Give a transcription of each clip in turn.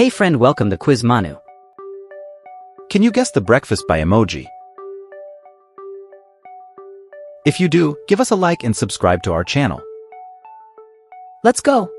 Hey friend welcome to Quiz Manu. Can you guess the breakfast by emoji? If you do, give us a like and subscribe to our channel. Let's go!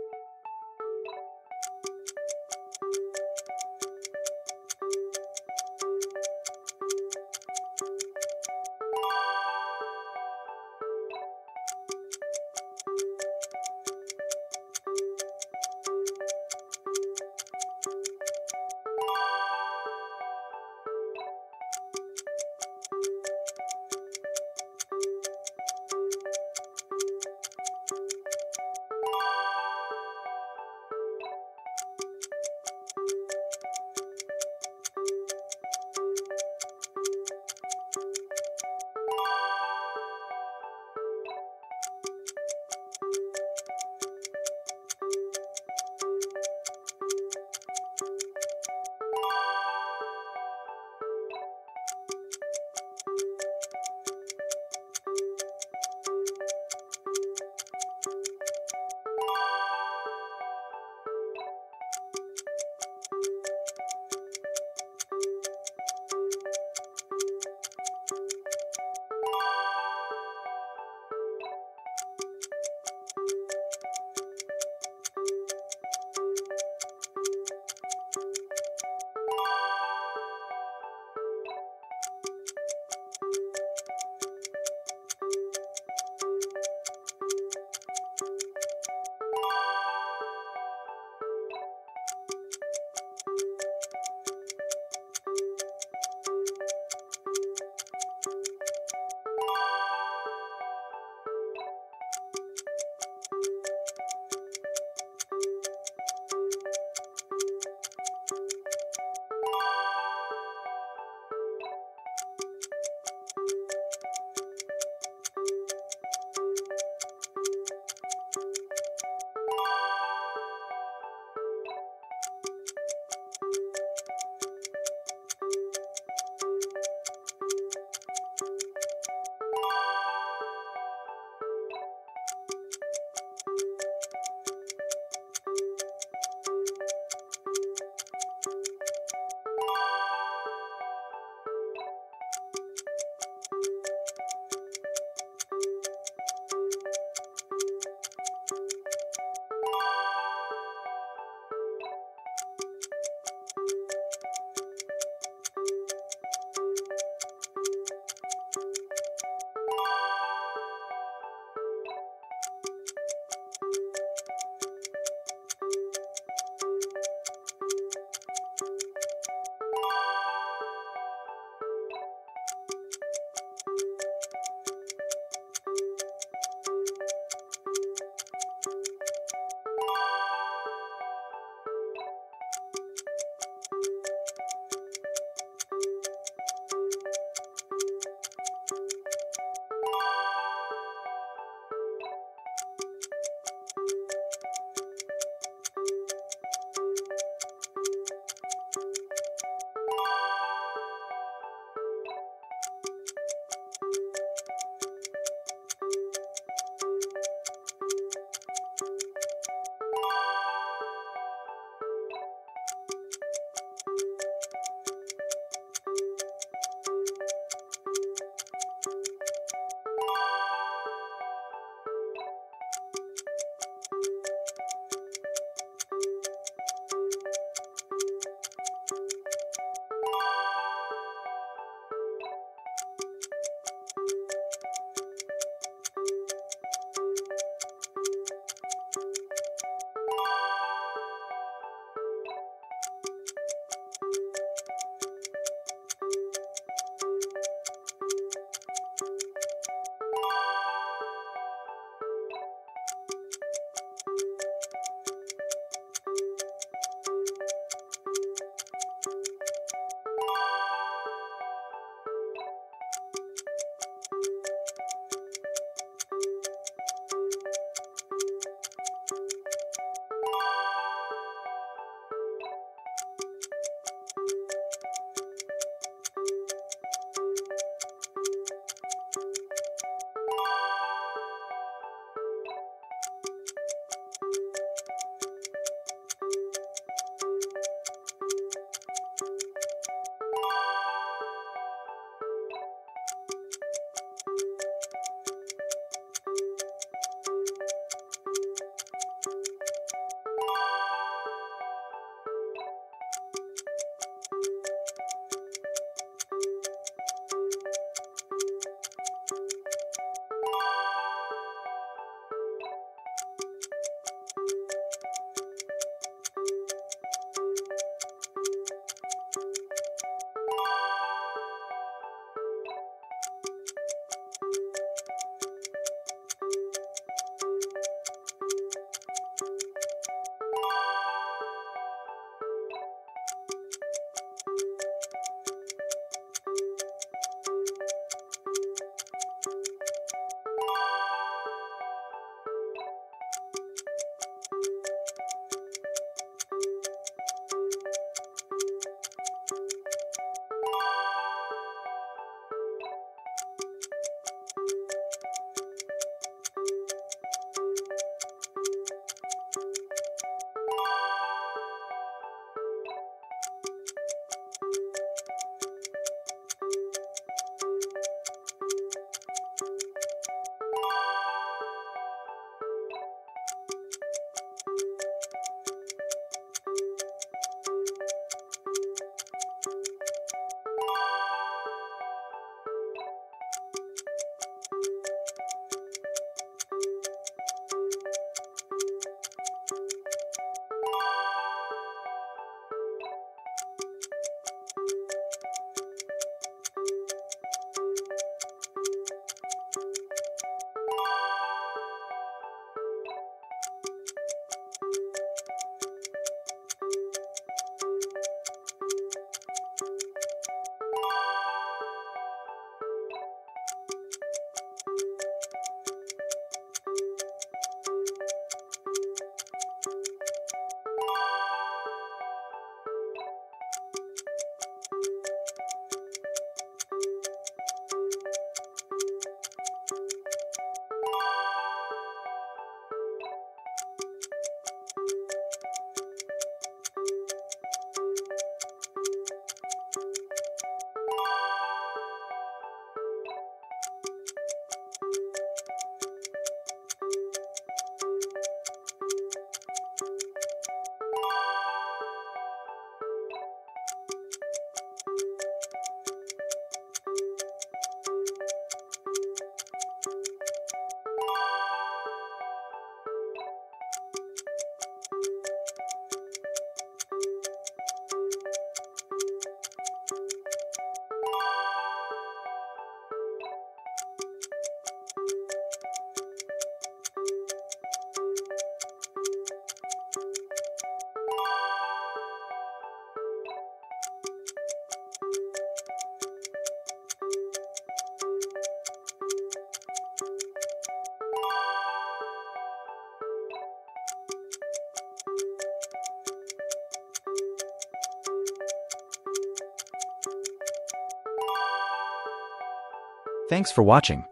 Thanks for watching.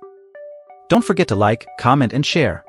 Don't forget to like, comment and share.